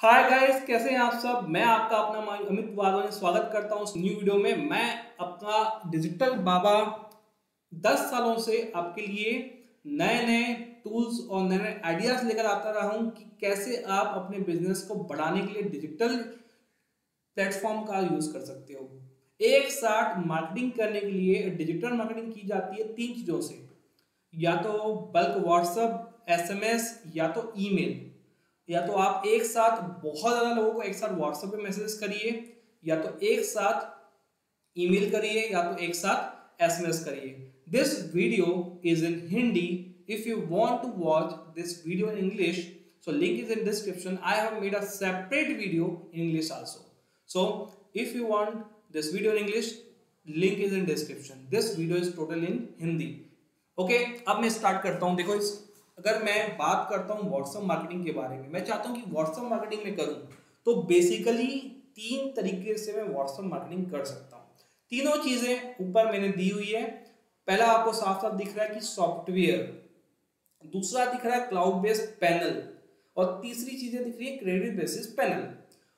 Hi guys कैसे हैं आप सब? मैं आपका अपना अमित वाधवानी स्वागत करता हूँ इस न्यू वीडियो में। मैं अपना डिजिटल बाबा 10 सालों से आपके लिए नए नए टूल्स और नए नए आइडियाज़ लेकर आता रहा हूँ कि कैसे आप अपने बिज़नेस को बढ़ाने के लिए डिजिटल प्लेटफॉर्म का यूज़ कर सकते हो। एक साथ मार्केटिंग करने के लिए डिजिटल मार्केटिंग की जाती है तीन चीज़ों से। या तो बल्क व्हाट्सएप एसएमएस या तो ईमेल या तो आप एक साथ बहुत ज़्यादा लोगों को एक साथ व्हाट्सएप पे मैसेज करिए, या तो एक साथ ईमेल करिए, या तो एक साथ एसएमएस करिए। This video is in Hindi if you want to watch this video in English so link is in description I have made a separate video in English also so if you want this video in English link is in description this video is total in Hindi okay अब मैं start करता हूँ। देखो इस अगर मैं बात करता हूँ व्हाट्सएप मार्केटिंग के बारे में, मैं चाहता हूँ कि व्हाट्सएप मार्केटिंग में करूँ तो बेसिकली तीन तरीके से मैं व्हाट्सएप मार्केटिंग कर सकता हूँ। तीनों चीज़ें ऊपर मैंने दी हुई है। पहला आपको साफ़ साफ़ दिख रहा है कि सॉफ्टवेयर दूसरा दिख रहा है क्लाउड बेस्ड पैनल और तीसरी चीज़ें दिख रही है क्रेडिट बेसिस पैनल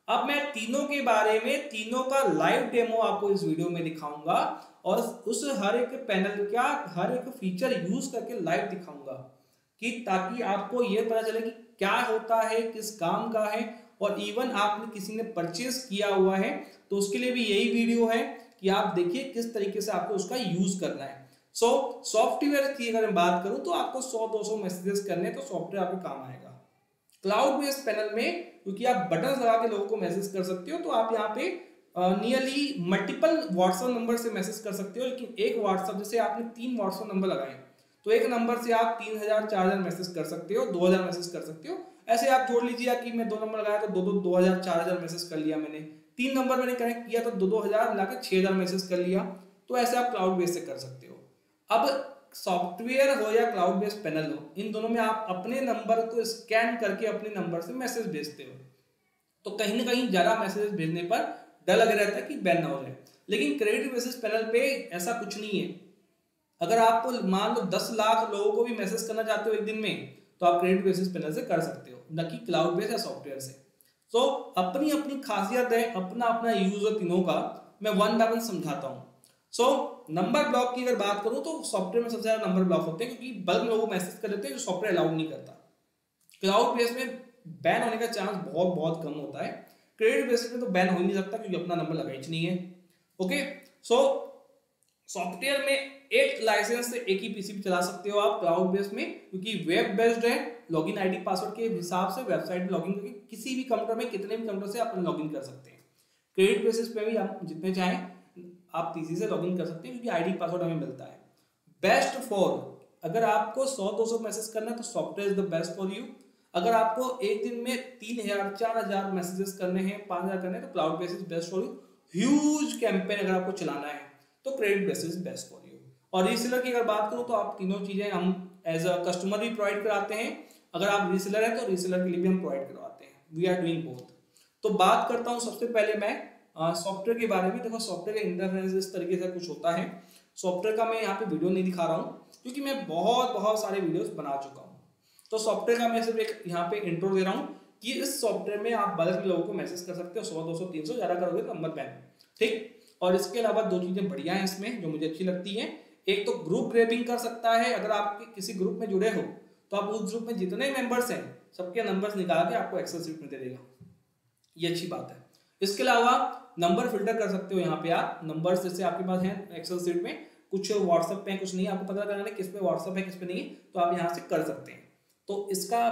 अब मैं तीनों के बारे में, तीनों का लाइव डेमो आपको इस वीडियो में दिखाऊँगा, और उस हर एक पैनल क्या हर एक फीचर यूज़ करके लाइव दिखाऊँगा। कि ताकि आपको ये पता चले कि क्या होता है किस काम का है और इवन आपने किसी ने परचेस किया हुआ है तो उसके लिए भी यही वीडियो है कि आप देखिए किस तरीके से आपको उसका यूज़ करना है। सो so, सॉफ्टवेयर की अगर मैं बात करूँ तो आपको 100-200 मैसेजेस करने तो सॉफ्टवेयर आपके काम आएगा। क्लाउड बेस्ड पैनल में क्योंकि आप बटन लगा के लोगों को मैसेज कर सकते हो तो आप यहाँ पे नियरली मल्टीपल व्हाट्सएप नंबर से मैसेज कर सकते हो लेकिन एक व्हाट्सएप जैसे आपने तीन व्हाट्सएप नंबर लगाए तो एक नंबर से आप तीन हज़ार, चार हज़ार मैसेज कर सकते हो, दो हज़ार मैसेज कर सकते हो। ऐसे आप जोड़ लीजिए कि मैं दो नंबर लगाया तो दो दो दो हज़ार, चार हज़ार मैसेज कर लिया मैंने। तीन नंबर मैंने कनेक्ट किया तो दो दो हज़ार मिला के छह हज़ार मैसेज कर लिया। तो ऐसे आप क्लाउड बेस से कर सकते हो। अब सॉफ्टवेयर हो या क्लाउड बेस्ड पैनल हो, इन दोनों में आप अपने नंबर को स्कैन करके अपने नंबर से मैसेज भेजते हो। तो कहीं ना कहीं ज़्यादा मैसेज भेजने पर डर लग रहता है कि बैन ना हो जाए। लेकिन क्रेडिट बेसिस पैनल पे ऐसा कुछ नहीं है। अगर आपको मान लो दस लाख लोगों को भी मैसेज करना चाहते हो एक दिन में तो आप क्रेडिट बेसिस पैनल से कर सकते हो, न कि क्लाउड बेस या सॉफ्टवेयर से। तो अपनी अपनी खासियत है अपना अपना यूज़ है तीनों का, मैं वन बाय वन समझाता हूँ। सो नंबर ब्लॉक की अगर बात करूँ तो सॉफ्टवेयर में सबसे ज़्यादा नंबर ब्लॉक होते हैं, क्योंकि बल्क लोग मैसेज कर देते हैं, जो सॉफ्टवेयर अलाउड नहीं करता। क्लाउड बेस में बैन होने का चांस बहुत बहुत कम होता है। क्रेडिट बेसिस में तो बैन हो ही नहीं सकता, क्योंकि अपना नंबर लगाई नहीं है। ओके सो सॉफ्टवेयर में एक लाइसेंस से एक ही पीसी चला सकते हो आप क्लाउड बेस्ड में, क्योंकि वेब बेस्ड है लॉगिन आईडी पासवर्ड के हिसाब से वेबसाइट पे लॉगिन करके किसी भी कंप्यूटर में, कितने भी कंप्यूटर से आप लॉगिन कर सकते हैं। क्रेडिट बेसिस पे भी आप जितने चाहें, आप पीसी से लॉगिन कर सकते हैं, क्योंकि आईडी पासवर्ड हमें मिलता है। बेस्ट फॉर अगर आपको 100 200 मैसेज करना है तो software is the best for you अगर आपको एक दिन में तीन हज़ार, चार हज़ार मैसेजेस करने हैं, पाँच हज़ार करने हैं तो cloud basis best for you huge campaign अगर आपको चलाना है तो credit basis best for you और रीसेलर की अगर बात करूँ तो आप तीनों चीज़ें हम एज अ कस्टमर भी प्रोवाइड कराते हैं। अगर आप रीसेलर है तो रीसेलर के लिए भी हम प्रोवाइड करवाते हैं। वी आर डूइंग बोथ तो बात करता हूँ सबसे पहले मैं सॉफ्टवेयर के बारे में। देखो सॉफ्टवेयर का इंटरफेरेंस इस तरीके से कुछ होता है। सॉफ्टवेयर का मैं यहाँ पे वीडियो नहीं दिखा रहा हूँ, क्योंकि मैं बहुत बहुत सारे वीडियोस बना चुका हूँ। तो सॉफ्टवेयर का मैं सिर्फ़ एक यहाँ पे इंट्रो दे रहा हूँ कि इस सॉफ्टवेयर में आप बल्क लोगों को मैसेज कर सकते हो। सौ, दो सौ, तीन सौ, ज़्यादा करोगे तो नंबर बैन ठीक? और इसके अलावा दो चीज़ें बढ़िया हैं इसमें, जो मुझे अच्छी लगती हैं। एक तो ग्रुप ग्रेपिंग कर सकता है, अगर आप किसी ग्रुप में जुड़े हो तो आप उस ग्रुप में जितने मेंबर्स हैं, सबके नंबर्स निकाल के आपको एक्सेल सीट में दे देगा। ये अच्छी बात है। इसके अलावा नंबर फ़िल्टर कर सकते हो यहाँ पे आप। नंबर्स जैसे आपके पास हैं एक्सेल सीट में, कुछ व्हाट्सएप पे कुछ नहीं, आपको पता करना है किस पे व्हाट्सएप है, किस पे नहीं तो आप यहाँ से कर सकते हैं। तो इसका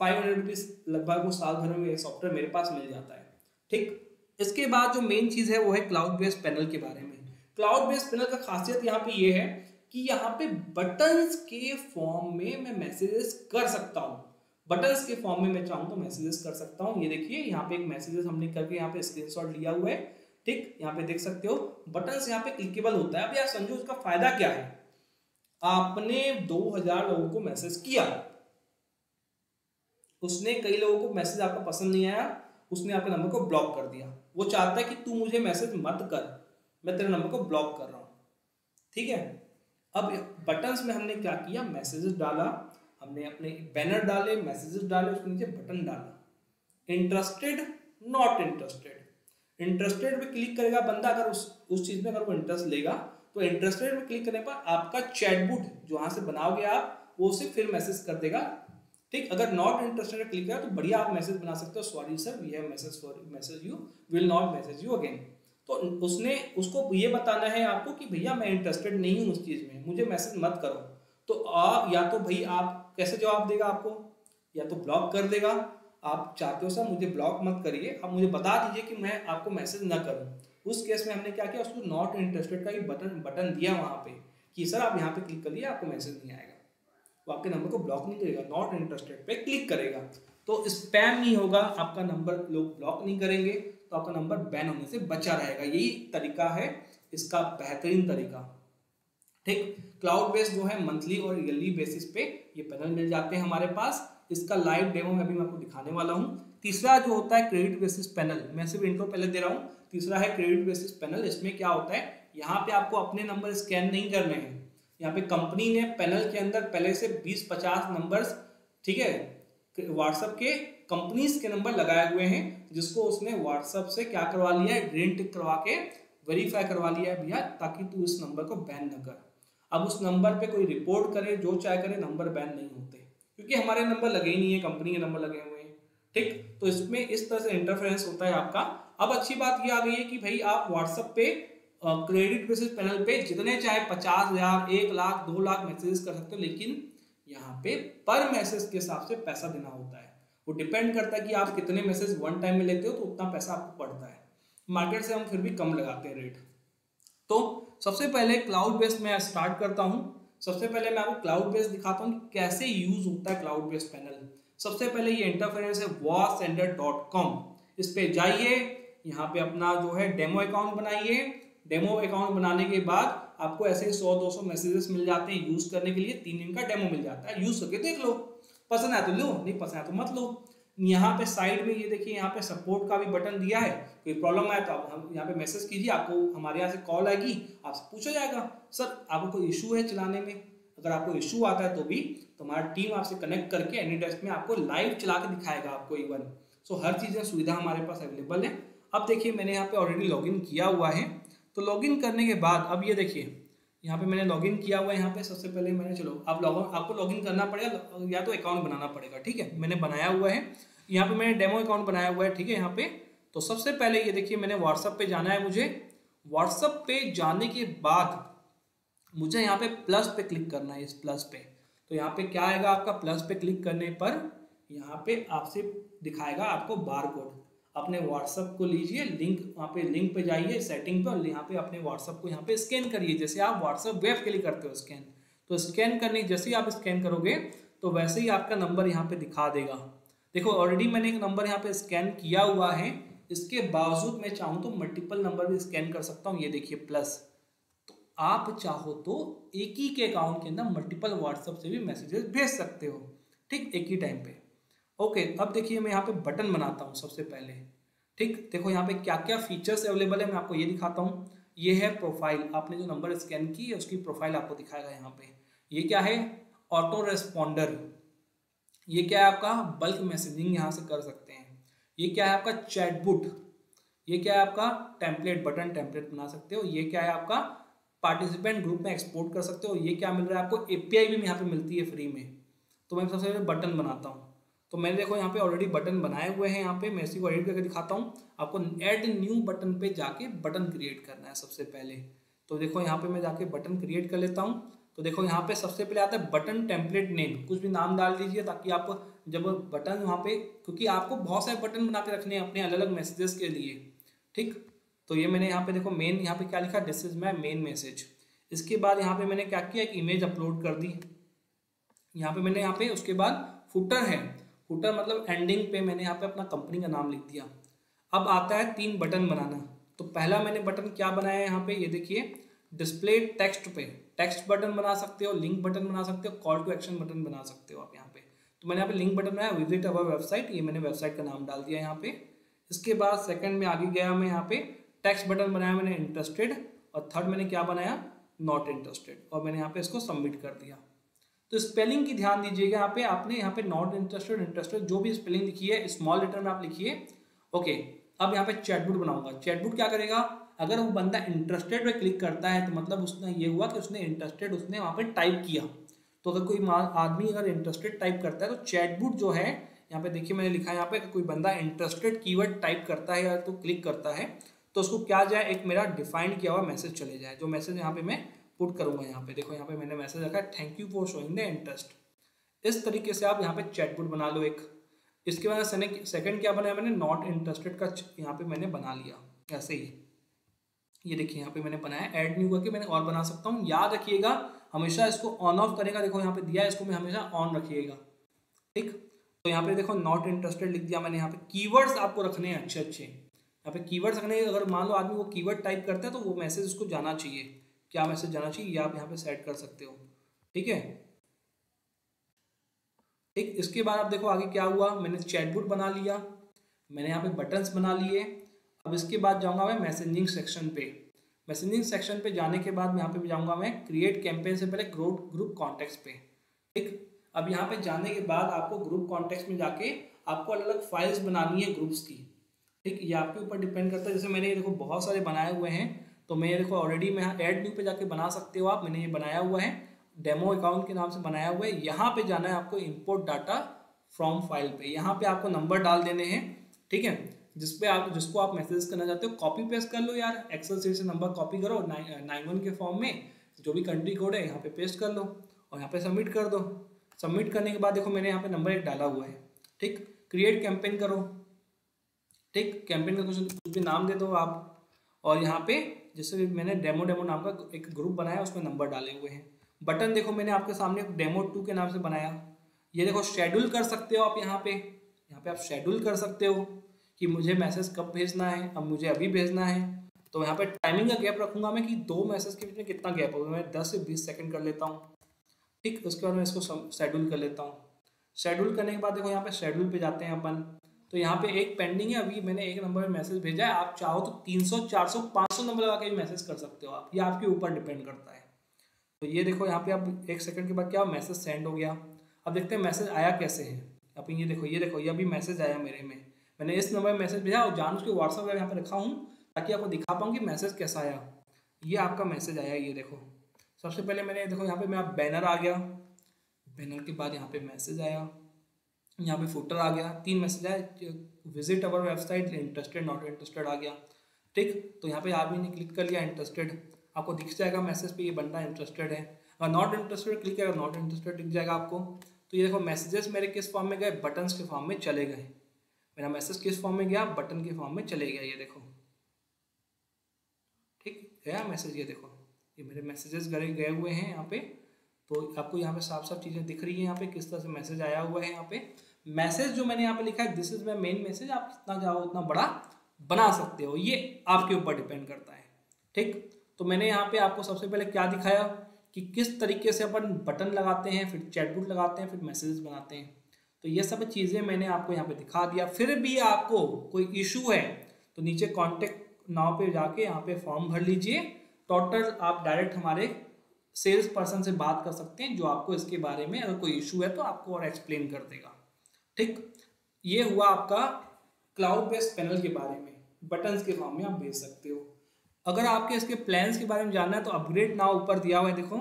फाइव हंड्रेड रुपीज़ लगभग वो साल भर में सॉफ्टवेयर मेरे पास मिल जाता है। ठीक? इसके बाद जो मेन चीज़ है, वो है क्लाउड बेस्ड पैनल के बारे में। क्लाउड बेस्ड पैनल का खासियत यहाँ पे ये है कि यहाँ पे बटन्स के फॉर्म में मैं मैसेजेस कर सकता हूँ। बटन्स के फॉर्म में मैं चाहूँ तो मैसेजेस कर सकता हूँ। ये देखिए, यहाँ पे एक मैसेजेस हमने करके यहाँ पे स्क्रीनशॉट लिया हुआ है। ठीक, यहाँ पे देख सकते हो बटन्स यहाँ पे क्लिकेबल होता है। अब यार समझो उसका फ़ायदा क्या है? आपने 2000 लोगों को मैसेज किया। उसने कई लोगों को मैसेज आपका पसंद नहीं आया, उसने आपके नंबर को ब्लॉक कर दिया। वो चाहता है कि तू मुझे मैसेज मत कर। मैं तेरे नंबर को ब्लॉक कर रहा हूँ। ठीक है? अब बटन्स में हमने क्या किया? मैसेजेस डाला। हमने अपने बैनर डाले मैसेजेस डाले, उसके नीचे बटन डाला। इंटरेस्टेड नॉट इंटरेस्टेड इंटरेस्टेड पे क्लिक करेगा बंदा, अगर उस उस चीज़ में अगर वो इंटरेस्ट लेगा तो इंटरेस्टेड पे क्लिक करने पर आपका चैटबुट जो वहाँ से बनाओगे आप, वो उसे फिर मैसेज कर देगा। ठीक? अगर नॉट इंटरेस्टेड क्लिक करा तो बढ़िया आप मैसेज बना सकते हो। Sorry sir we have message for message you will not message you again तो उसने, उसको ये बताना है आपको कि भैया मैं इंटरेस्टेड नहीं हूँ उस चीज़ में, मुझे मैसेज मत करो। तो आप या तो भाई आप कैसे जवाब देगा आपको? या तो ब्लॉक कर देगा। आप चाहते हो सर मुझे ब्लॉक मत करिए, आप मुझे बता दीजिए कि मैं आपको मैसेज ना करूँ। उस केस में हमने क्या किया, उसको नॉट इंटरेस्टेड का ही बटन बटन दिया वहाँ पे कि सर आप यहाँ पे क्लिक करिए आपको मैसेज नहीं आएगा। वो आपके नंबर को ब्लॉक नहीं करेगा नॉट इंटरेस्टेड पे क्लिक करेगा। तो स्पैम नहीं होगा, आपका नंबर लोग ब्लॉक नहीं करेंगे। तो आपका नंबर बैन होने से बचा रहेगा। यही तरीका है, इसका बेहतरीन तरीका। ठीक? क्लाउड बेस्ड जो है मंथली और ईयरली बेसिस पे ये पैनल मिल जाते हैं हमारे पास। इसका लाइव डेमो मैं अभी मैं आपको दिखाने वाला हूँ। तीसरा जो होता है क्रेडिट बेसिस पैनल मैं सिर्फ़ इंट्रो पहले दे रहा हूँ। तीसरा है क्रेडिट बेसिस पैनल इसमें क्या होता है? यहाँ पे आपको अपने नंबर स्कैन नहीं करने हैं। यहाँ पे कंपनी ने पैनल के अंदर पहले से 20-50 नंबर्स ठीक है व्हाट्सएप के कंपनीज़ के नंबर लगाए हुए हैं, जिसको उसने व्हाट्सएप से क्या करवा लिया है? ग्रीन टिक करवा के वेरीफाई करवा लिया है भैया, ताकि तू इस नंबर को बैन न कर। अब उस नंबर पे कोई रिपोर्ट करे, जो चाहे करे नंबर बैन नहीं होते। क्योंकि हमारे नंबर लगे ही नहीं है कंपनी के नंबर लगे हुए हैं। ठीक? तो इसमें इस तरह से इंटरफेरेंस होता है आपका। अब अच्छी बात यह आ गई है कि भाई आप व्हाट्सएप पे क्रेडिट बेसिस पैनल पे जितने चाहे पचास हज़ार, एक लाख, दो लाख मैसेजेस कर सकते हो, लेकिन यहाँ पे पर मैसेज के हिसाब से पैसा देना होता है। वो डिपेंड करता है कि आप कितने मैसेज वन टाइम में लेते हो तो उतना पैसा आपको पड़ता है। मार्केट से हम फिर भी कम लगाते हैं रेट तो सबसे पहले क्लाउड बेस्ड मैं स्टार्ट करता हूँ। सबसे पहले मैं आपको क्लाउड बेस्ड दिखाता हूँ कैसे यूज़ होता है क्लाउड बेस्ड पैनल सबसे पहले ये इंटरफेरेंस है वॉस डॉट कॉम इस पे जाइए, यहाँ पे अपना जो है डेमो अकाउंट बनाइए। डेमो अकाउंट बनाने के बाद आपको ऐसे ही सौ, दो सौ मैसेजेस मिल जाते हैं यूज़ करने के लिए। तीन दिन का डेमो मिल जाता है। यूज़ करके देख लो। पसंद आया तो लो, नहीं पसंद आया तो मत लो। यहाँ पे साइड में ये देखिए, यहाँ पे सपोर्ट का भी बटन दिया है। कोई प्रॉब्लम आया तो आप हम यहाँ पे मैसेज कीजिए, आपको हमारे यहाँ से कॉल आएगी, आपसे पूछा जाएगा। सर, आपको कोई इशू है चलाने में? अगर आपको इशू आता है तो भी तो हमारा टीम आपसे कनेक्ट करके एनी डेस्क में आपको लाइव चला के दिखाएगा आपको एक इवन सो हर चीज़ें सुविधा हमारे पास अवेलेबल है। अब देखिए, मैंने यहाँ पे ऑलरेडी लॉगिन किया हुआ है। तो लॉगिन करने के बाद, अब ये देखिए यहाँ पे मैंने लॉगिन किया हुआ है यहाँ पे, सबसे पहले मैंने, चलो, आप लॉग आपको लॉगिन करना पड़ेगा, या तो अकाउंट बनाना पड़ेगा, ठीक है? मैंने बनाया हुआ है। यहाँ पे मैंने डेमो अकाउंट बनाया हुआ है, ठीक है, यहाँ पे। तो सबसे पहले ये देखिए, मैंने व्हाट्सअप पे जाना है मुझे। व्हाट्सअप पे जाने के बाद मुझे यहाँ पे प्लस पे क्लिक करना है, इस प्लस पे। तो यहाँ पे क्या आएगा आपका? प्लस पे क्लिक करने पर यहाँ पे आपसे दिखाएगा आपको बार कोड अपने व्हाट्सअप को लीजिए लिंक वहाँ पे लिंक पे जाइए सेटिंग पे और यहाँ पे अपने व्हाट्सअप को यहाँ पे स्कैन करिए। जैसे आप व्हाट्सअप वेब के लिए करते हो स्कैन तो स्कैन करने, जैसे ही आप स्कैन करोगे तो वैसे ही आपका नंबर यहाँ पे दिखा देगा। देखो ऑलरेडी मैंने एक नंबर यहाँ पे स्कैन किया हुआ है। इसके बावजूद मैं चाहूँ तो मल्टीपल नंबर भी स्कैन कर सकता हूँ। ये देखिए प्लस तो आप चाहो तो एक ही के अकाउंट के अंदर मल्टीपल व्हाट्सएप से भी मैसेजेस भेज सकते हो। ठीक, एक ही टाइम पे। ओके अब देखिए मैं यहाँ पे बटन बनाता हूँ सबसे पहले। ठीक, देखो यहाँ पे क्या क्या फीचर्स अवेलेबल है, मैं आपको ये दिखाता हूँ। ये है प्रोफ़ाइल आपने जो नंबर स्कैन की है, उसकी प्रोफ़ाइल आपको दिखाएगा यहाँ पे। ये क्या है? ऑटो रेस्पॉन्डर ये क्या है आपका? बल्क मैसेजिंग यहाँ से कर सकते हैं। ये क्या है आपका? चैटबुट ये क्या है आपका? टेम्पलेट बटन टेम्पलेट बना सकते हो। ये क्या है आपका? पार्टिसिपेंट ग्रुप में एक्सपोर्ट कर सकते हो। ये क्या मिल रहा है आपको? एपीआई भी यहाँ पे मिलती है फ्री में। तो मैं सबसे पहले बटन बनाता हूँ। तो मैंने देखो यहाँ पे ऑलरेडी बटन बनाए हुए हैं यहाँ पे। मैं इसी को एडिट करके दिखाता हूँ। आपको ऐड न्यू बटन पे जाके बटन क्रिएट करना है सबसे पहले। तो देखो यहाँ पे मैं जाके बटन क्रिएट कर लेता हूँ। तो देखो यहाँ पे सबसे पहले आता है बटन टेम्पलेट नेम कुछ भी नाम डाल दीजिए ताकि आप जब बटन वहाँ पे क्योंकि आपको बहुत सारे बटन बना के रखने हैं अपने अलग अलग मैसेजेस के लिए। ठीक? तो ये मैंने यहाँ पे देखो मेन यहाँ पे क्या लिखा? This is my main message इसके बाद यहाँ पे मैंने क्या किया? एक इमेज अपलोड कर दी। यहाँ पे मैंने यहाँ पे उसके बाद फुटर है। फुटर मतलब एंडिंग पे मैंने यहाँ पे अपना कंपनी का नाम लिख दिया। अब आता है तीन बटन बनाना। तो पहला मैंने बटन क्या बनाया है यहाँ पे? ये देखिए डिस्प्ले टेक्स्ट पे। टेक्स्ट बटन बना सकते हो लिंक बटन बना सकते हो कॉल टू एक्शन बटन बना सकते हो आप यहाँ पे। तो मैंने यहाँ पे लिंक बटन बनाया विज़िट अवर वेबसाइट ये मैंने वेबसाइट का नाम डाल दिया यहाँ पे। इसके बाद सेकंड में आगे गया मैं यहाँ पे टेक्स्ट बटन बनाया मैंने इंटरेस्टेड और थर्ड मैंने क्या बनाया? नॉट इंटरेस्टेड और मैंने यहाँ पे इसको सबमिट कर दिया। तो स्पेलिंग की ध्यान दीजिएगा यहाँ पे, आपने यहाँ पे नॉट इंटरेस्टेड इंटरेस्टेड जो भी स्पेलिंग लिखी है स्मॉल लेटर में आप लिखिए। ओके अब यहाँ पे चैटबुट बनाऊँगा। चैटबुट क्या करेगा? अगर वो बंदा इंटरेस्टेड पे क्लिक करता है तो मतलब उसने ये हुआ कि उसने इंटरेस्टेड उसने वहाँ पे टाइप किया। तो अगर कोई आदमी अगर इंटरेस्टेड टाइप करता है तो चैटबुट जो है, यहाँ पे देखिए मैंने लिखा है यहाँ पे कोई बंदा इंटरेस्टेड कीवर्ड टाइप करता है या तो क्लिक करता है तो उसको क्या जाए, एक मेरा डिफाइंड किया हुआ मैसेज चले जाए। जो मैसेज यहाँ पे मैं पुट करूँगा यहाँ पे। देखो, यहाँ पे मैंने मैसेज रखा है thank you for showing the interest इस तरीके से आप यहाँ पे चैटबुट बना लो एक। इसके बाद सेकंड क्या बनाया मैंने? नॉट इंटरेस्टेड का यहाँ पे मैंने बना लिया। ऐसे ही। ये देखिए, यहाँ पे मैंने बनाया। ऐड न्यू करके मैंने और बना सकता हूँ। याद रखिएगा, हमेशा इसको ऑन ऑफ़ करेगा। देखो, यहाँ पे दिया है, इसको मैं हमेशा ऑन रखिएगा। ठीक? तो यहाँ पे देखो नॉट इंटरेस्टेड लिख दिया मैंने यहाँ पे। कीवर्ड्स आपको रखने हैं अच्छे अच्छे यहाँ पे कीवर्ड्स रखने अगर मान लो आदमी वो कीवर्ड टाइप करता है तो वो मैसेज उसको जाना चाहिए। क्या मैसेज जाना चाहिए, ये आप यहाँ पे सेट कर सकते हो। ठीक है? ठीक, इसके बाद आप देखो आगे क्या हुआ। मैंने चैटबुट बना लिया, मैंने यहाँ पे बटन्स बना लिए। अब इसके बाद जाऊँगा मैं मैसेजिंग सेक्शन पे। मैसेजिंग सेक्शन पे जाने के बाद यहाँ पे जाऊँगा मैं क्रिएट कैंपेन से पहले ग्रुप ग्रुप कॉन्टेक्ट पे। ठीक, अब यहाँ पे जाने के बाद आपको ग्रुप कॉन्टेक्ट में जाके आपको अलग अलग फाइल्स बनानी है ग्रुप्स की। ठीक, ये आपके ऊपर डिपेंड करता है। जैसे मैंने ये देखो बहुत सारे बनाए हुए हैं। तो मैं देखो ऑलरेडी मैं ऐड न्यू पे जाके बना सकते हो आप, मैंने ये बनाया हुआ है। डेमो अकाउंट के नाम से बनाया हुआ है। यहाँ पे जाना है आपको इम्पोर्ट डाटा फ्रॉम फ़ाइल पे। यहाँ पे आपको नंबर डाल देने हैं, ठीक है? जिसपे आप, जिसको आप मैसेज करना चाहते हो कॉपी पेस्ट कर लो यार। एक्सेल से नंबर कॉपी करो नाइन वन के फॉर्म में जो भी कंट्री कोड है, यहाँ पे पेस्ट कर लो और यहाँ पे सबमिट कर दो। सबमिट करने के बाद देखो मैंने यहाँ पे नंबर एक डाला हुआ है, ठीक? क्रिएट कैंपेन करो, ठीक? कैंपेन का कुछ कुछ भी नाम दे दो आप। और यहाँ पे जैसे मैंने डेमो डेमो नाम का एक ग्रुप बनाया, उसमें नंबर डाले हुए हैं। बटन देखो, मैंने आपके सामने डेमो टू के नाम से बनाया। ये देखो शेड्यूल कर सकते हो आप यहाँ पे। यहाँ पे आप शेड्यूल कर सकते हो कि मुझे मैसेज कब भेजना है, अब मुझे अभी भेजना है। तो यहाँ पे टाइमिंग का गैप रखूँगा मैं कि दो मैसेज के बीच में कितना गैप होगा। मैं दस से बीस सेकंड कर लेता हूँ। ठीक, उसके बाद मैं इसको शेड्यूल कर लेता हूँ। शेड्यूल करने के बाद देखो, यहाँ पे शेड्यूल पे जाते हैं अपन। तो यहाँ पे एक पेंडिंग है अभी मैंने एक नंबर में मैसेज भेजा है आप चाहो तो 300, 400, 500 नंबर लगा के मैसेज कर सकते हो आप ये आपके ऊपर डिपेंड करता है। तो ये देखो यहाँ पे आप एक सेकंड के बाद क्या मैसेज सेंड हो गया। अब देखते हैं मैसेज आया कैसे है। अब ये देखो ये देखो ये अभी मैसेज आया मेरे में। मैंने इस नंबर में मैसेज भेजा और जान उसके व्हाट्सअप वगैरह यहाँ पर रखा हूँ ताकि आपको दिखा पाऊँ कि मैसेज कैसा आया। ये आपका मैसेज आया ये देखो। सबसे पहले मैंने देखो यहाँ पे मेरा बैनर आ गया। बैनर के बाद यहाँ पे मैसेज आया। यहाँ पे फुटर आ गया। तीन मैसेज आया visit our website interested not interested आ गया। ठीक? तो यहाँ पे आदमी ने क्लिक कर लिया इंटरेस्टेड आपको दिख जाएगा मैसेज पे, ये बंदा इंटरेस्टेड है। अगर नॉट इंटरेस्टेड क्लिक करेगा नॉट इंटरेस्टेड दिख जाएगा आपको। तो ये देखो मैसेजेस मेरे किस फॉर्म में गए? बटन्स के फॉर्म में चले गए। मेरा मैसेज किस फॉर्म में गया? बटन के फॉर्म में चले गया, ये देखो। ठीक? गया मैसेज ये देखो। ये मेरे मैसेजेस गए गए हुए हैं यहाँ पे। तो आपको यहाँ पे साफ़ साफ़ चीज़ें दिख रही है यहाँ पे, किस तरह से मैसेज आया हुआ है यहाँ पे। मैसेज जो मैंने यहाँ पे लिखा है this is my main message आप जितना चाहो उतना बड़ा बना सकते हो। ये आपके ऊपर डिपेंड करता है। ठीक? तो मैंने यहाँ पे आपको सबसे पहले क्या दिखाया कि किस तरीके से अपन बटन लगाते हैं, फिर चैटबुट लगाते हैं, फिर मैसेज बनाते हैं। तो ये सब चीज़ें मैंने आपको यहाँ पे दिखा दिया। फिर भी आपको कोई इशू है तो नीचे कॉन्टेक्ट नाव पे जाके यहाँ पे फॉर्म भर लीजिए। टोटल आप डायरेक्ट हमारे सेल्स पर्सन से बात कर सकते हैं, जो आपको इसके बारे में अगर कोई इशू है तो आपको और एक्सप्लेन कर देगा। ठीक? ये हुआ आपका क्लाउड बेस्ड पैनल के बारे में बटन्स के फॉर्म में आप भेज सकते हो। अगर आपके इसके प्लान्स के बारे में जानना है तो अपग्रेड नाव ऊपर दिया हुआ है, देखो।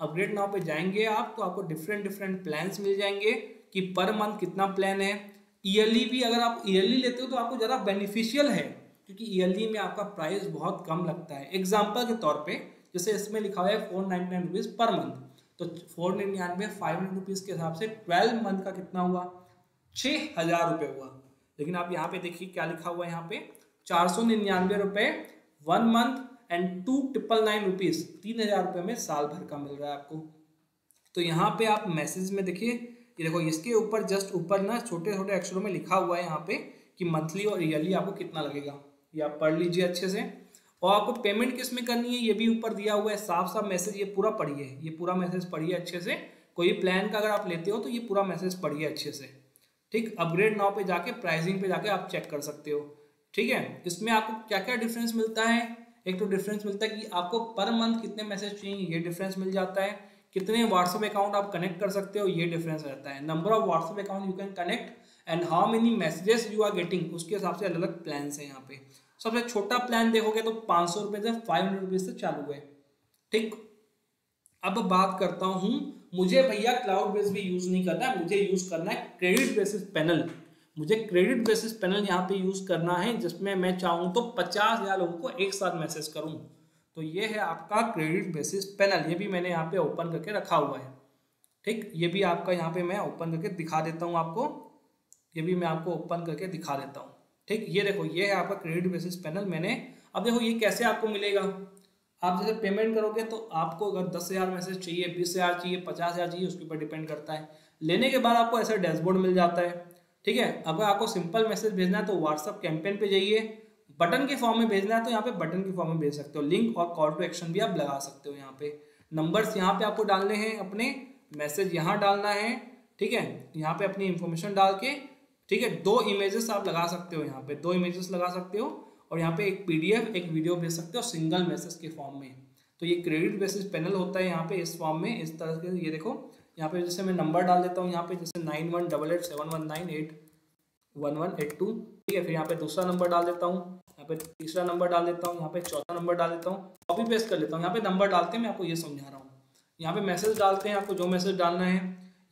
अपग्रेड नाव पे जाएँगे आप तो आपको डिफरेंट डिफरेंट प्लान्स मिल जाएँगे कि पर मंथ कितना प्लान है। ईयरली भी अगर आप ईयरली लेते हो तो आपको ज़्यादा बेनिफिशियल है, क्योंकि ईयरली में आपका प्राइस बहुत कम लगता है। एग्ज़ाम्पल के तौर पे, जैसे इसमें लिखा हुआ है four ninety nine rupees per month तो फोर निन्यानवे फाइव हंड्रेड रुपीज़ के हिसाब से ट्वेल्व मंथ का कितना हुआ? छः हज़ार रुपये हुआ। लेकिन आप यहाँ पे देखिए क्या लिखा हुआ है यहाँ पे? चार सौ निन्यानवे रुपये one month and two triple nine rupees तीन हज़ार रुपये में साल भर का मिल रहा है आपको। तो यहाँ पे आप मैसेज में देखिए, ये देखो, इसके ऊपर जस्ट ऊपर ना छोटे छोटे अक्षरों में लिखा हुआ है यहाँ पे कि मंथली और ईयरली आपको कितना लगेगा। ये आप पढ़ लीजिए अच्छे से। और आपको पेमेंट किसमें करनी है, ये भी ऊपर दिया हुआ है। साफ़ साफ़ मैसेज ये पूरा पढ़िए, ये पूरा मैसेज पढ़िए अच्छे से। कोई प्लान का अगर आप लेते हो तो ये पूरा मैसेज पढ़िए अच्छे से। ठीक अपग्रेड नाव पे जाके प्राइसिंग पे जाके आप चेक कर सकते हो। ठीक है? इसमें आपको क्या क्या डिफरेंस मिलता है? एक तो डिफरेंस मिलता है कि आपको पर मंथ कितने मैसेज चाहिए, ये डिफरेंस मिल जाता है। कितने व्हाट्सएप अकाउंट आप कनेक्ट कर सकते हो, ये डिफरेंस रहता है। Number of WhatsApp account you can connect and how many messages you are getting उसके हिसाब से अलग अलग प्लान है यहाँ पे। सबसे छोटा प्लान देखोगे तो पाँच सौ रुपये से फाइव हंड्रेड रुपीज़ से चालू है। ठीक? अब बात करता हूँ, मुझे भैया क्लाउड बेस भी यूज़ नहीं करना है, मुझे यूज़ करना है क्रेडिट बेसिस पैनल मुझे क्रेडिट बेसिस पैनल यहाँ पे यूज़ करना है, जिसमें मैं चाहूँ तो पचास हज़ार लोगों को एक साथ मैसेज करूँ। तो ये है आपका क्रेडिट बेसिस पैनल ये भी मैंने यहाँ पे ओपन करके रखा हुआ है। ठीक, ये भी आपका यहाँ पे मैं ओपन करके दिखा देता हूँ आपको। ये भी मैं आपको ओपन करके दिखा देता हूँ। ठीक, ये देखो, ये है आपका क्रेडिट बेसिस पैनल मैंने। अब देखो, ये कैसे आपको मिलेगा? आप जैसे पेमेंट करोगे तो आपको अगर दस हज़ार मैसेज चाहिए, बीस हज़ार चाहिए, पचास हज़ार चाहिए, उसके ऊपर डिपेंड करता है। लेने के बाद आपको ऐसा डैशबोर्ड मिल जाता है। ठीक है? अगर आपको सिंपल मैसेज भेजना है तो व्हाट्सअप कैंपेन पे जाइए। बटन के फॉर्म में भेजना है तो यहाँ पे बटन के फॉर्म में भेज सकते हो। लिंक और कॉल टू एक्शन भी आप लगा सकते हो यहाँ पे। नंबर्स यहाँ पे आपको डालने हैं, अपने मैसेज यहाँ डालना है। ठीक है? यहाँ पे अपनी इंफॉर्मेशन डाल के। ठीक है? दो इमेजेस आप लगा सकते हो यहाँ पे। दो इमेजेस लगा सकते हो। और यहाँ पे एक पीडीएफ एक वीडियो भेज सकते हो सिंगल मैसेज के फॉर्म में तो ये क्रेडिट बेसिस पैनल होता है यहाँ पे इस फॉर्म में इस तरह के ये देखो यहाँ पे जैसे मैं नंबर डाल देता हूँ यहाँ पे जैसे nine one double eight seven one nine eight one one eight two ठीक है फिर यहाँ पे दूसरा नंबर डाल देता हूँ यहाँ पे तीसरा नंबर डाल देता हूँ यहाँ पे चौथा नंबर डाल देता हूँ कॉपी पेस्ट कर लेता हूँ यहाँ पे नंबर डालते हैं मैं आपको ये समझा रहा हूँ यहाँ पे मैसेज डालते हैं आपको जो मैसेज डालना है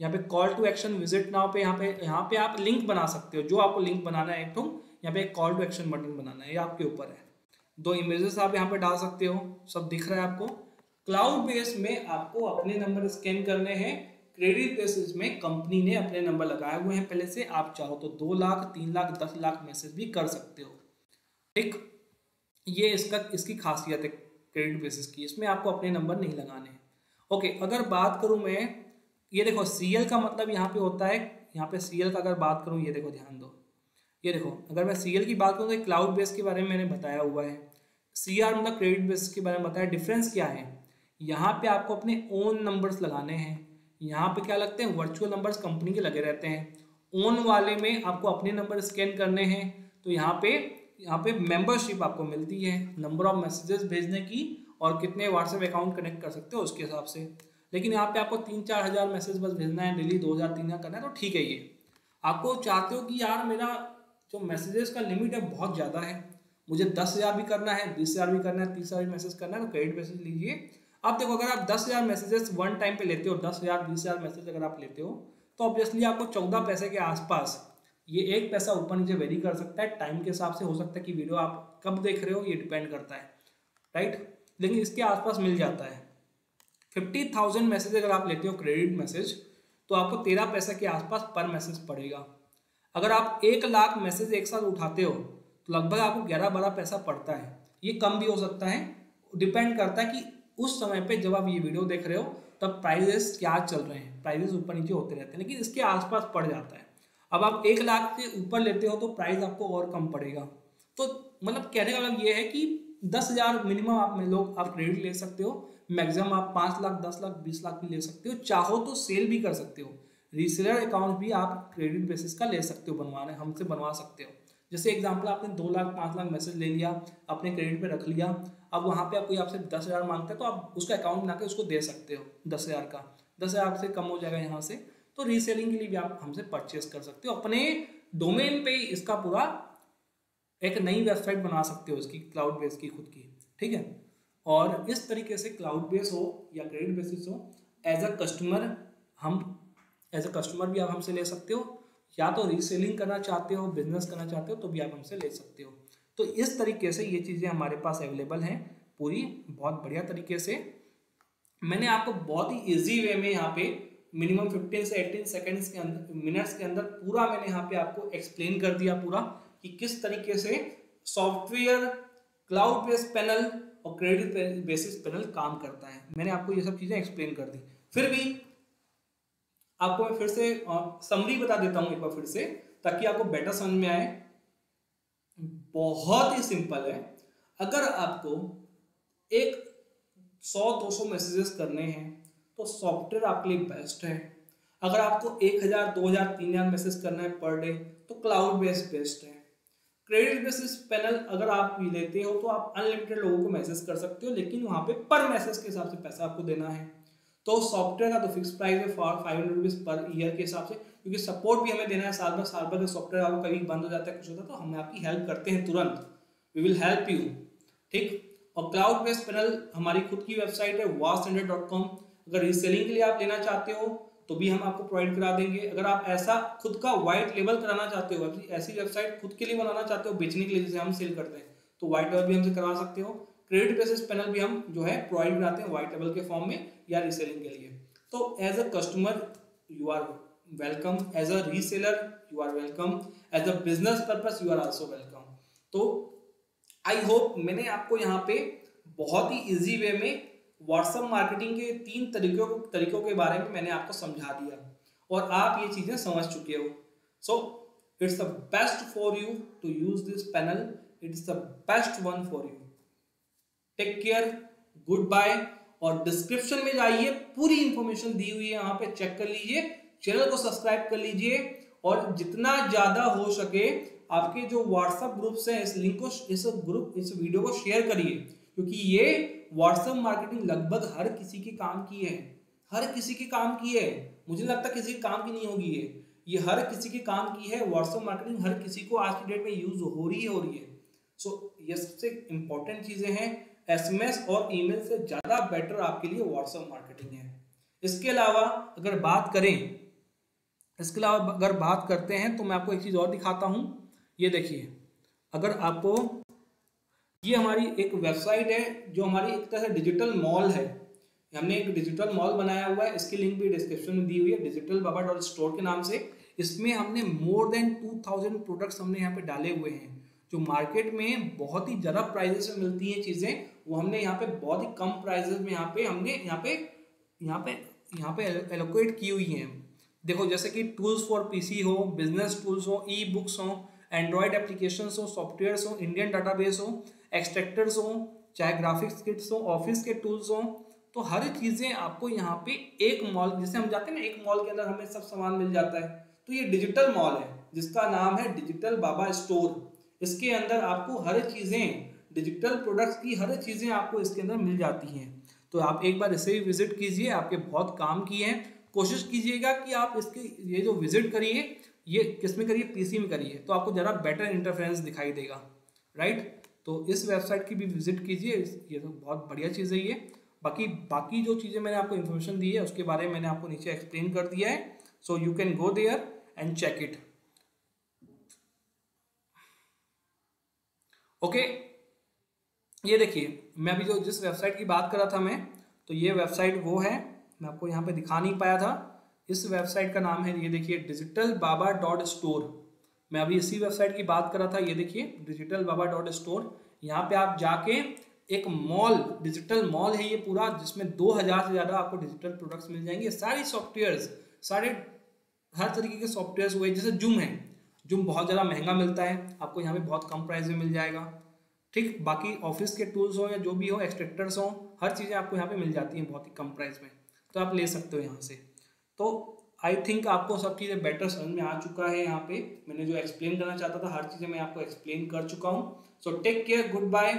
यहाँ पे call to action visit now पे यहाँ पे यहाँ पे आप लिंक बना सकते हो जो आपको लिंक बनाना है एक तो यहाँ पे एक कॉल टू एक्शन बटन बनाना है, ये आपके ऊपर है। दो इमेजेस आप यहाँ पे डाल सकते हो, सब दिख रहा है आपको। क्लाउड बेस में आपको अपने नंबर स्कैन करने हैं। क्रेडिट बेसिस में कंपनी ने अपने नंबर लगाए हुए हैं पहले से, आप चाहो तो दो लाख, तीन लाख, दस लाख मैसेज भी कर सकते हो। ठीक? ये इसका, इसकी खासियत है क्रेडिट बेसिस की, इसमें आपको अपने नंबर नहीं लगाने हैं। ओके अगर बात करूँ मैं, ये देखो सीएल का मतलब यहाँ पे होता है, यहाँ पे सीएल का अगर बात करूँ, ये देखो, ध्यान दो। ये देखो, अगर मैं सीएल की बात करूँ तो क्लाउड बेस के बारे में मैंने बताया हुआ है। सीआर मतलब क्रेडिट बेस के बारे में बताया डिफरेंस क्या है? यहाँ पे आपको अपने ओन नंबर्स लगाने हैं। यहाँ पे क्या लगते हैं? वर्चुअल नंबर्स कंपनी के लगे रहते हैं। ओन वाले में आपको अपने नंबर स्कैन करने हैं। तो यहाँ पे यहाँ पे मेंबरशिप आपको मिलती है। नंबर ऑफ़ मैसेजेस भेजने की और कितने व्हाट्सएप अकाउंट कनेक्ट कर सकते हो उसके हिसाब से। लेकिन यहाँ पे आपको तीन चार हज़ार मैसेज बस भेजना है डेली दो हज़ार, तीन हज़ार करना है तो ठीक है ये। आपको चाहते हो कि यार मेरा जो मैसेजेस का लिमिट अब बहुत ज़्यादा है। मुझे दस हज़ार भी करना है, बीस हज़ार भी करना है, तीस हज़ार भी मैसेज करना है तो क्रेडिट मैसेज लीजिए। आप देखो, अगर आप दस हज़ार मैसेजेस वन टाइम पे लेते हो, दस हज़ार, बीस हज़ार मैसेज अगर आप लेते हो तो ऑब्वियसली आपको चौदह पैसे के आसपास ये एक पैसा ऊपर नीचे वेरी कर सकता है। टाइम के हिसाब से हो सकता है कि वीडियो आप कब देख रहे हो, ये डिपेंड करता है। राइट लेकिन इसके आसपास मिल जाता है। फिफ्टी थाउज़ेंड मैसेज अगर आप लेते हो क्रेडिट मैसेज तो आपको तेरह पैसे के आसपास पर मैसेज पड़ेगा। अगर आप एक लाख मैसेज एक साथ उठाते हो तो लगभग आपको ग्यारह बारह पैसा पड़ता है। ये कम भी हो सकता है। डिपेंड करता है कि उस समय पे जब आप ये वीडियो देख रहे हो, तब प्राइजेस क्या चल रहे हैं। प्राइजेस ऊपर नीचे होते रहते हैं, लेकिन इसके आसपास पड़ जाता है। अब आप एक लाख से ऊपर लेते हो तो प्राइस आपको और कम पड़ेगा। तो मतलब कहने का मतलब ये है कि दस हज़ार मिनिमम आप में लोग, आप क्रेडिट ले सकते हो। मैक्सिमम आप पाँच लाख, दस लाख, बीस लाख भी ले सकते हो। चाहो तो सेल भी कर सकते हो। रीसेलर अकाउंट भी आप क्रेडिट बेसिस का ले सकते हो बनवाने, हमसे बनवा सकते हो। जैसे एग्ज़ाम्पल आपने दो लाख, पाँच लाख मैसेज ले लिया, अपने क्रेडिट पे रख लिया, अब वहाँ पे आप कोई आपसे दस हज़ार माँगता है तो आप उसका अकाउंट बना के उसको दे सकते हो, दस हज़ार का। दस हज़ार से कम हो जाएगा यहाँ से तो रीसेलिंग के लिए भी आप हमसे परचेस कर सकते हो। अपने डोमेन पे इसका पूरा एक नई वेबसाइट बना सकते हो इसकी क्लाउड बेस की, खुद की, ठीक है? और इस तरीके से क्लाउड बेस हो या क्रेडिट बेसिस हो एज अ कस्टमर हम एज ए कस्टमर भी आप हमसे ले सकते हो, या तो रीसेलिंग करना चाहते हो बिज़नेस करना चाहते हो तो भी आप हमसे ले सकते हो। तो इस तरीके से ये चीज़ें हमारे पास अवेलेबल हैं, पूरी बहुत बढ़िया तरीके से। मैंने आपको बहुत ही इजी वे में यहाँ पे मिनिमम 15 से 18 सेकंड्स के अंदर मिनट्स के अंदर पूरा मैंने यहाँ पे आपको एक्सप्लेन कर दिया पूरा कि किस तरीके से सॉफ्टवेयर क्लाउड बेस्ड पैनल और क्रेडिट बेसिस पैनल काम करता है। मैंने आपको ये सब चीज़ें एक्सप्लेन कर दी। फिर भी आपको मैं फिर से समरी बता देता हूँ एक बार फिर से, ताकि आपको बेटर समझ में आए। बहुत ही सिंपल है। अगर आपको एक सौ, दो सौ मैसेजेस करने हैं तो सॉफ्टवेयर आपके लिए बेस्ट है। अगर आपको एक हज़ार, दो हज़ार, तीन हज़ार मैसेज करना है पर डे तो क्लाउड बेस्ड बेस्ट है। क्रेडिट बेसिस पैनल अगर आप लेते हो तो आप अनलिमिटेड लोगों को मैसेज कर सकते हो, लेकिन वहाँ पे पर मैसेज के हिसाब से पैसा आपको देना है। तो सॉफ्टवेयर का तो फिक्स प्राइस है for five hundred rupees per year के हिसाब से, क्योंकि सपोर्ट भी हमें देना है साल भर साल भर सॉफ्टवेयर आपको कभी बंद हो जाता है, कुछ होता है तो हम आपकी हेल्प करते हैं तुरंत। वी विल हेल्प यू ठीक? और क्लाउड बेस्ड पैनल हमारी खुद की वेबसाइट है वास्ट डॉट कॉम अगर रीसेलिंग के लिए आप लेना चाहते हो तो भी हम आपको प्रोवाइड करा देंगे। अगर आप ऐसा खुद का व्हाइट लेवल कराना चाहते हो, ऐसी वेबसाइट खुद के लिए बनाना चाहते हो, बेचने के लिए जैसे हम सेल करते हैं तो व्हाइट लेवल भी हमसे करवा सकते हो। क्रेडिट बेसिस पैनल भी हम जो है प्रोवाइड कराते हैं व्हाइट लेवल के फॉर्म में या रीसेलिंग के लिए। तो as a customer you are welcome as a reseller you are welcome as a business purpose you are also welcome तो आई होप मैंने आपको यहाँ पे बहुत ही इजी वे में व्हाट्सएप मार्केटिंग के तीन तरीकों तरीकों के बारे में मैंने आपको समझा दिया। और आप ये चीज़ें समझ चुके हो। So it's the best for you to use this panel it's the best one for you take care goodbye और डिस्क्रिप्शन में जाइए पूरी इंफॉर्मेशन दी हुई है यहाँ पे चेक कर लीजिए चैनल को सब्सक्राइब कर लीजिए और जितना ज़्यादा हो सके आपके जो व्हाट्सएप ग्रुप्स हैं इस लिंक को इस ग्रुप इस वीडियो को शेयर करिए क्योंकि ये व्हाट्सएप मार्केटिंग लगभग हर किसी के काम की है। हर किसी के काम की है। मुझे लगता किसी के काम की नहीं होगी ये। ये हर किसी के काम की है। व्हाट्सएप मार्केटिंग हर किसी को आज की डेट में यूज़ हो रही है रही है। सो so, ये सबसे इंपॉर्टेंट चीज़ें हैं। एसएमएस और ईमेल से ज़्यादा बेटर आपके लिए व्हाट्सएप मार्केटिंग है। इसके अलावा अगर बात करें, इसके अलावा अगर बात करते हैं तो मैं आपको एक चीज़ और दिखाता हूँ। ये देखिए, अगर आपको, ये हमारी एक वेबसाइट है, जो हमारी एक तरह से डिजिटल मॉल है। हमने एक डिजिटल मॉल बनाया हुआ है, इसकी लिंक भी डिस्क्रिप्शन में दी हुई है डिजिटल बाबा डॉट स्टोर के नाम से। इसमें हमने more than two thousand products हमने यहाँ पे डाले हुए हैं, जो मार्केट में बहुत ही ज़्यादा प्राइजेस में मिलती हैं चीज़ें वो हमने यहाँ पे बहुत ही कम प्राइजेस में यहाँ पे हमने यहाँ पे यहाँ पे यहाँ पे एलोकेट की हुई हैं। देखो, जैसे कि टूल्स फॉर पीसी हो बिज़नेस टूल्स हो ई बुक्स हो एंड्रॉयड एप्लीकेशन हो सॉफ्टवेयर हो इंडियन डाटाबेस हो एक्सट्रैक्टर्स हो, चाहे ग्राफिक्स किट्स हो ऑफ़िस के टूल्स हो तो हर चीज़ें आपको यहाँ पे एक मॉल जैसे हम जाते हैं ना, एक मॉल के अंदर हमें सब सामान मिल जाता है। तो ये डिजिटल मॉल है, जिसका नाम है डिजिटल बाबा स्टोर इसके अंदर आपको हर चीज़ें डिजिटल प्रोडक्ट्स की हर चीज़ें आपको इसके अंदर मिल जाती हैं। तो आप एक बार इसे भी विज़िट कीजिए, आपके बहुत काम की हैं। कोशिश कीजिएगा कि आप इसके, ये जो विज़िट करिए, ये किसमें करिए? पीसी में करिए तो आपको ज़रा बेटर इंटरफेरेंस दिखाई देगा राइट तो इस वेबसाइट की भी विज़िट कीजिए ये तो बहुत बढ़िया चीज़ है ये। बाकी बाकी जो चीज़ें मैंने आपको इन्फॉर्मेशन दी है, उसके बारे में मैंने आपको नीचे एक्सप्लेन कर दिया है। So you can go there and check it okay ये देखिए, मैं अभी जो जिस वेबसाइट की बात कर रहा था मैं तो ये वेबसाइट वो है, मैं आपको यहाँ पे दिखा नहीं पाया था। इस वेबसाइट का नाम है, ये देखिए डिजिटल बाबा डॉट स्टोर मैं अभी इसी वेबसाइट की बात कर रहा था, ये देखिए डिजिटल बाबा डॉट स्टोर यहाँ पे आप जाके एक मॉल डिजिटल मॉल है ये पूरा, जिसमें 2000 से ज़्यादा आपको डिजिटल प्रोडक्ट्स मिल जाएँगे। सारी सॉफ्टवेयर्स सारे हर तरीके के सॉफ्टवेयर हुए जैसे जूम है। जूम बहुत ज़्यादा महँगा मिलता है, आपको यहाँ पे बहुत कम प्राइस में मिल जाएगा। ठीक? बाकी ऑफ़िस के टूल्स हो या जो भी हो एक्सट्रेक्टर्स हो, हर चीज़ें आपको यहाँ पे मिल जाती हैं बहुत ही कम प्राइस में। तो आप ले सकते हो यहाँ से। तो आई थिंक आपको सब चीज़ें बेटर समझ में आ चुका है यहाँ पे। मैंने जो एक्सप्लेन करना चाहता था, हर चीज़ें मैं आपको एक्सप्लेन कर चुका हूँ। So take care goodbye